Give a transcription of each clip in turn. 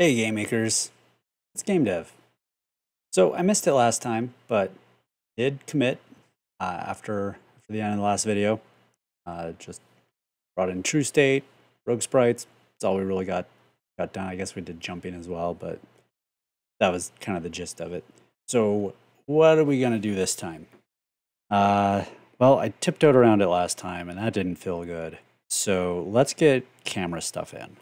Hey game makers, it's Game Dev. So I missed it last time, but did commit uh, after, after the end of the last video. Uh, just brought in True State, Rogue Sprites. That's all we really got got done. I guess we did jumping as well, but that was kind of the gist of it. So what are we gonna do this time? Uh, well, I tiptoed around it last time, and that didn't feel good. So let's get camera stuff in.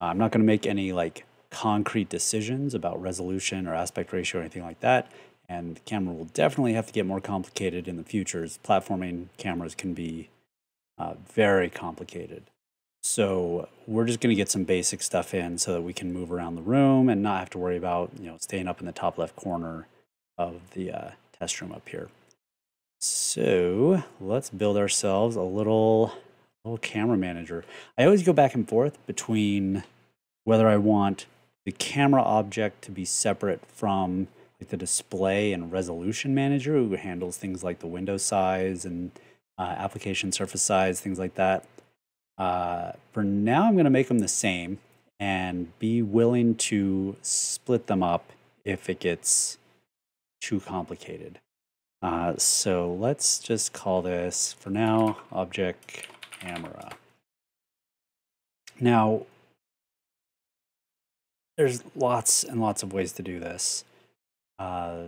I'm not going to make any like concrete decisions about resolution or aspect ratio or anything like that. And the camera will definitely have to get more complicated in the future as platforming cameras can be uh, very complicated. So we're just going to get some basic stuff in so that we can move around the room and not have to worry about you know staying up in the top left corner of the uh, test room up here. So let's build ourselves a little little camera manager. I always go back and forth between whether I want the camera object to be separate from like the display and resolution manager who handles things like the window size and uh, application surface size, things like that. Uh, for now, I'm going to make them the same and be willing to split them up if it gets too complicated. Uh, so let's just call this, for now, object camera. Now, there's lots and lots of ways to do this. Uh,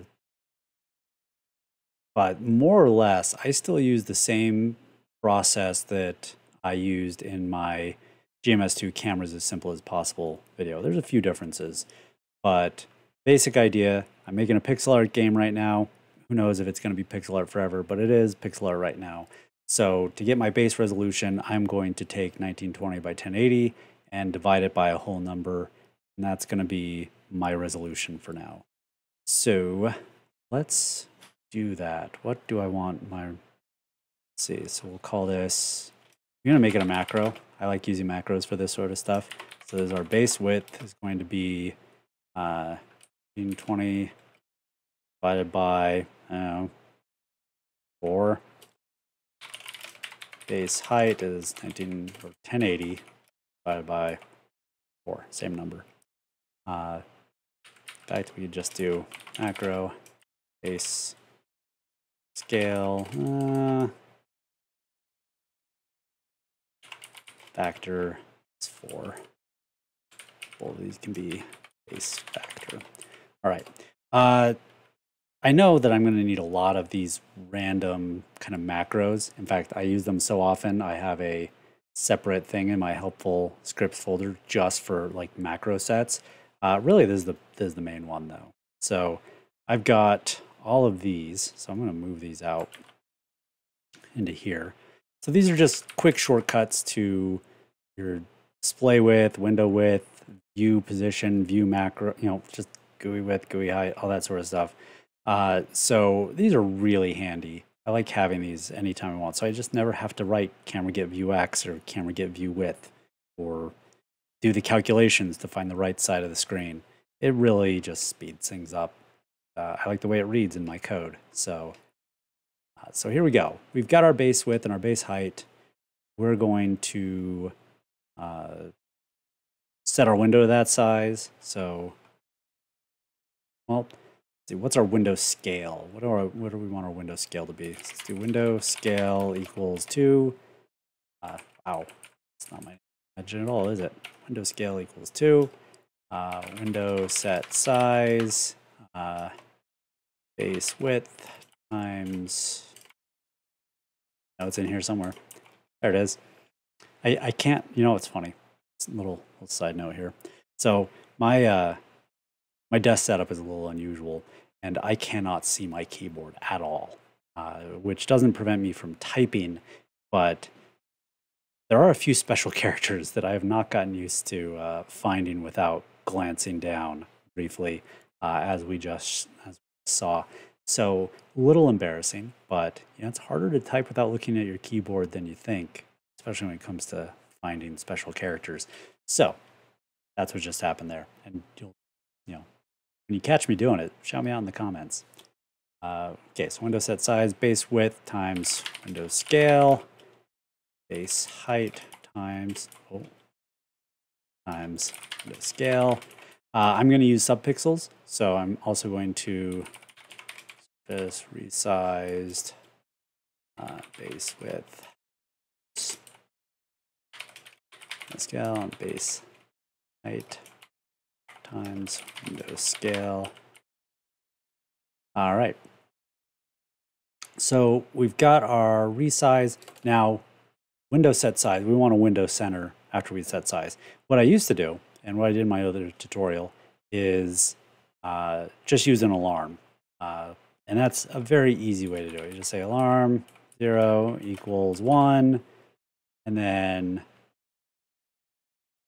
but more or less, I still use the same process that I used in my GMS2 cameras as simple as possible video. There's a few differences, but basic idea, I'm making a pixel art game right now. Who knows if it's going to be pixel art forever, but it is pixel art right now. So to get my base resolution, I'm going to take 1920 by 1080 and divide it by a whole number and that's going to be my resolution for now. So let's do that. What do I want my, let's see, so we'll call this, I'm going to make it a macro. I like using macros for this sort of stuff. So there's our base width is going to be uh, 20 divided by, know, 4. Base height is 19 or 1080 divided by 4, same number. Uh, in fact, we could just do macro base scale uh, factor is four. All of these can be base factor. All right. Uh, I know that I'm going to need a lot of these random kind of macros. In fact, I use them so often. I have a separate thing in my helpful scripts folder just for like macro sets. Uh, really, this is the this is the main one though. So I've got all of these. So I'm going to move these out into here. So these are just quick shortcuts to your display width, window width, view position, view macro, you know, just GUI width, GUI height, all that sort of stuff. Uh, so these are really handy. I like having these anytime I want. So I just never have to write camera get view X or camera get view width or do the calculations to find the right side of the screen. It really just speeds things up. Uh, I like the way it reads in my code. So, uh, so here we go. We've got our base width and our base height. We're going to uh, set our window to that size. So, well, see, what's our window scale? What, our, what do we want our window scale to be? Let's do window scale equals 2. Uh, wow, it's not my imagine at all, is it? Window scale equals 2. Uh, window set size, uh, base width times, no, it's in here somewhere. There it is. I, I can't, you know, it's funny. It's little, little side note here. So my, uh, my desk setup is a little unusual and I cannot see my keyboard at all, uh, which doesn't prevent me from typing, but there are a few special characters that I have not gotten used to uh, finding without glancing down briefly, uh, as we just as we saw. So a little embarrassing, but you know, it's harder to type without looking at your keyboard than you think, especially when it comes to finding special characters. So that's what just happened there. And you'll, you know, when you catch me doing it, shout me out in the comments. Uh, okay, so window set size, base width times window scale base height times oh, times the scale. Uh, I'm going to use subpixels, so I'm also going to this resized uh, base width scale and base height times window scale. All right. So we've got our resize. Now, window set size, we want a window center after we set size. What I used to do, and what I did in my other tutorial, is uh, just use an alarm. Uh, and that's a very easy way to do it. You just say alarm 0 equals 1, and then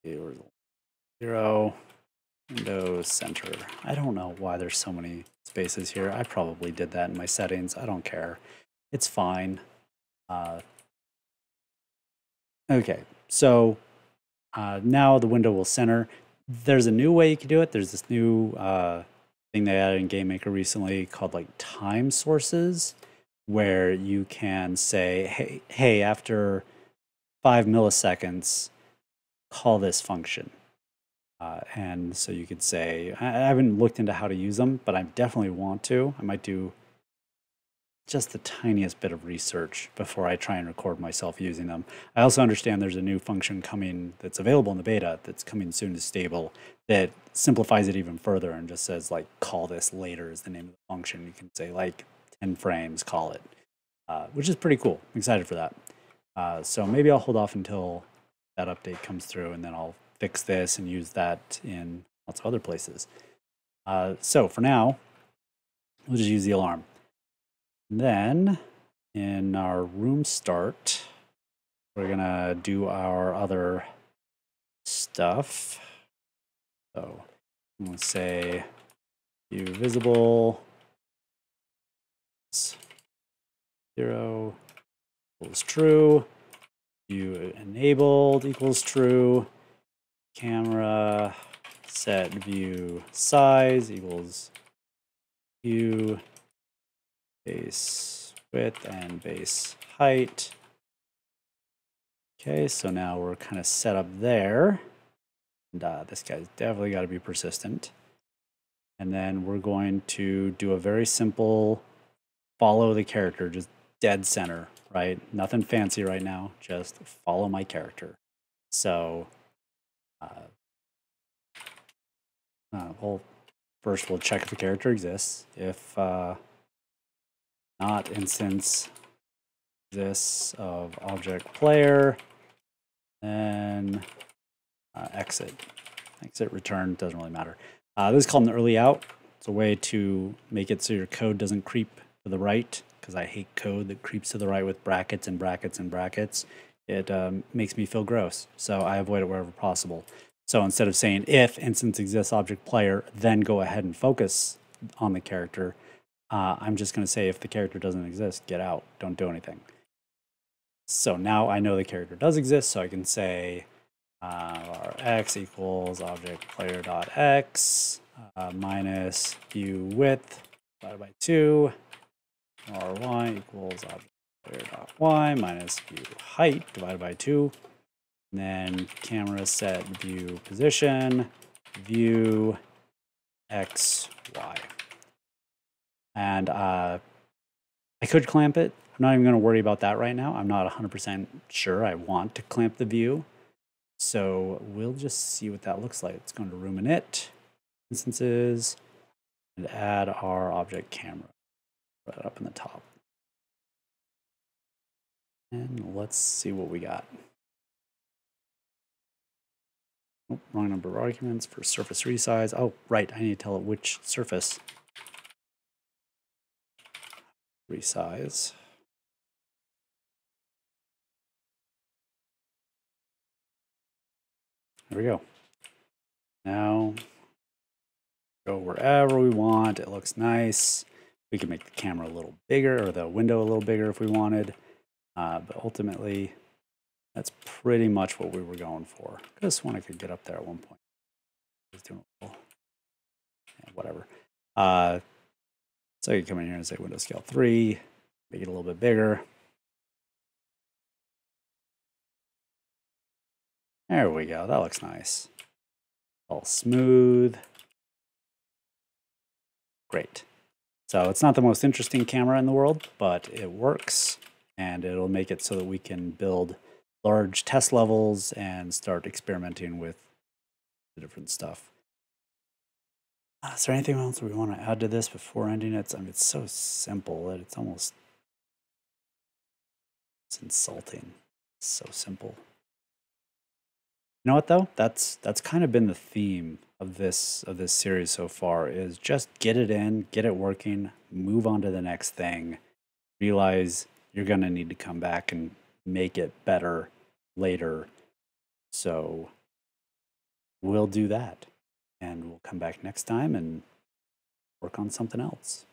0 window Center. I don't know why there's so many spaces here. I probably did that in my settings. I don't care. It's fine. Uh, okay, so uh, now the window will center. There's a new way you can do it. There's this new uh, thing they added in GameMaker recently called like time sources, where you can say, hey, hey, after five milliseconds, call this function. Uh, and so you could say, I, I haven't looked into how to use them, but I definitely want to. I might do just the tiniest bit of research before I try and record myself using them. I also understand there's a new function coming that's available in the beta that's coming soon to stable that simplifies it even further and just says like call this later is the name of the function. You can say like 10 frames, call it, uh, which is pretty cool. I'm excited for that. Uh, so maybe I'll hold off until that update comes through and then I'll fix this and use that in lots of other places. Uh, so for now, we'll just use the alarm. Then in our room start, we're gonna do our other stuff. So I'm gonna say view visible. Zero equals true, view enabled equals true, camera set view size equals view base width and base height. Okay, so now we're kind of set up there. And uh, this guy's definitely got to be persistent. And then we're going to do a very simple follow the character, just dead center, right? Nothing fancy right now, just follow my character. So uh, uh, well, first we'll check if the character exists. If uh, not instance this of object player, then uh, exit. Exit return doesn't really matter. Uh, this is called an early out. It's a way to make it so your code doesn't creep to the right because I hate code that creeps to the right with brackets and brackets and brackets. It um, makes me feel gross, so I avoid it wherever possible. So instead of saying if instance exists object player, then go ahead and focus on the character, uh, I'm just going to say if the character doesn't exist, get out, don't do anything. So now I know the character does exist, so I can say uh, x equals object player dot x uh, minus view width divided by 2, or y equals object player dot y minus view height divided by 2 and then camera set view position, view X, Y. And uh, I could clamp it. I'm not even going to worry about that right now. I'm not 100% sure I want to clamp the view. So we'll just see what that looks like. It's going to init, instances, and add our object camera right up in the top. And let's see what we got. Oh, wrong number of arguments for surface resize. Oh, right, I need to tell it which surface. Resize. There we go. Now, go wherever we want. It looks nice. We can make the camera a little bigger or the window a little bigger if we wanted. Uh, but ultimately, that's pretty much what we were going for. This one I could get up there at one point. yeah, whatever. Uh, so I you come in here and say window scale 3, make it a little bit bigger. There we go. That looks nice. All smooth. Great. So it's not the most interesting camera in the world, but it works and it'll make it so that we can build large test levels and start experimenting with the different stuff. Uh, is there anything else we want to add to this before ending it? I mean, it's so simple that it's almost it's insulting. It's so simple. You know what though? That's that's kind of been the theme of this of this series so far is just get it in, get it working, move on to the next thing. Realize you're going to need to come back and make it better later. So we'll do that and we'll come back next time and work on something else.